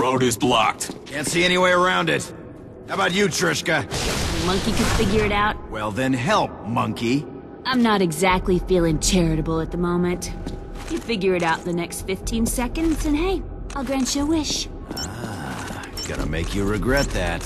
Road is blocked. Can't see any way around it. How about you, Trishka? Monkey could figure it out. Well then help, monkey. I'm not exactly feeling charitable at the moment. You figure it out the next 15 seconds, and hey, I'll grant you a wish. Ah, Gonna make you regret that.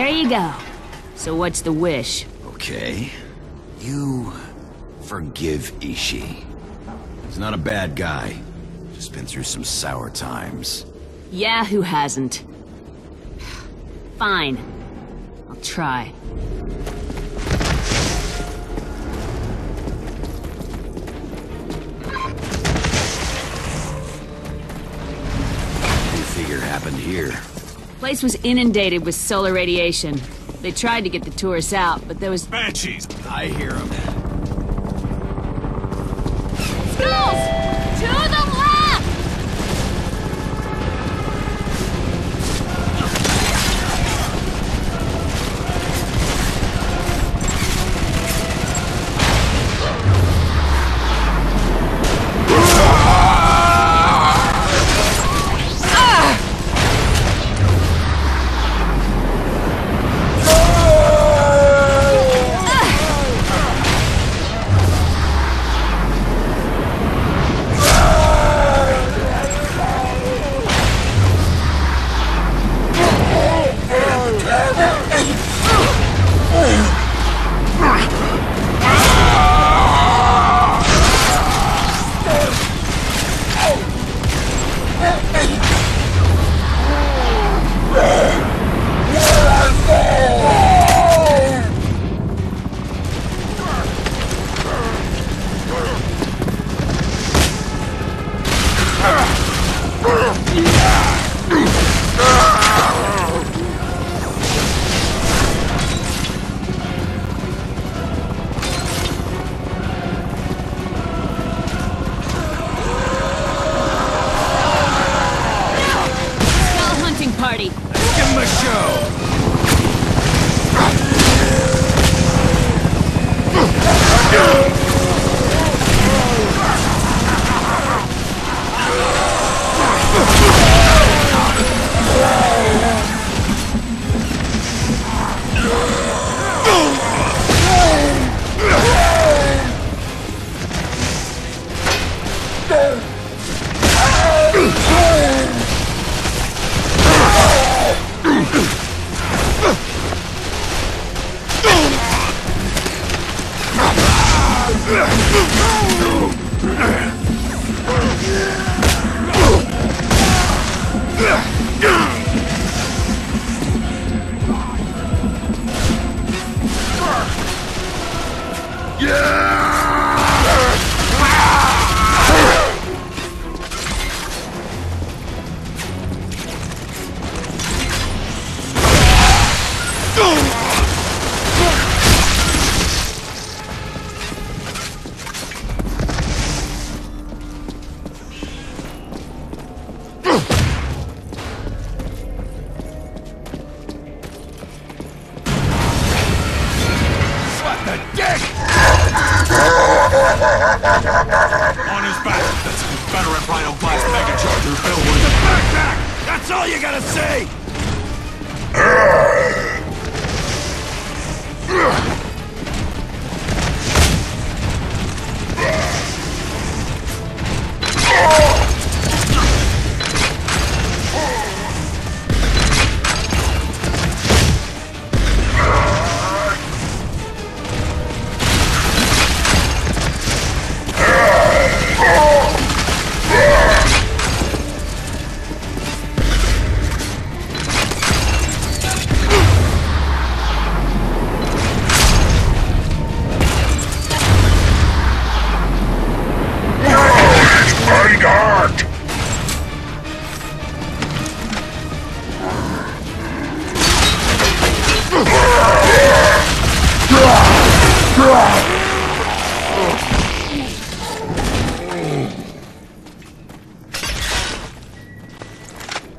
There you go. So what's the wish? Okay. You forgive Ishi. He's not a bad guy. Just been through some sour times. Yeah, who hasn't? Fine. I'll try. What do you figure happened here? Place was inundated with solar radiation. They tried to get the tourists out, but there was Banshees! I hear them. Skulls! Skull What you gotta say!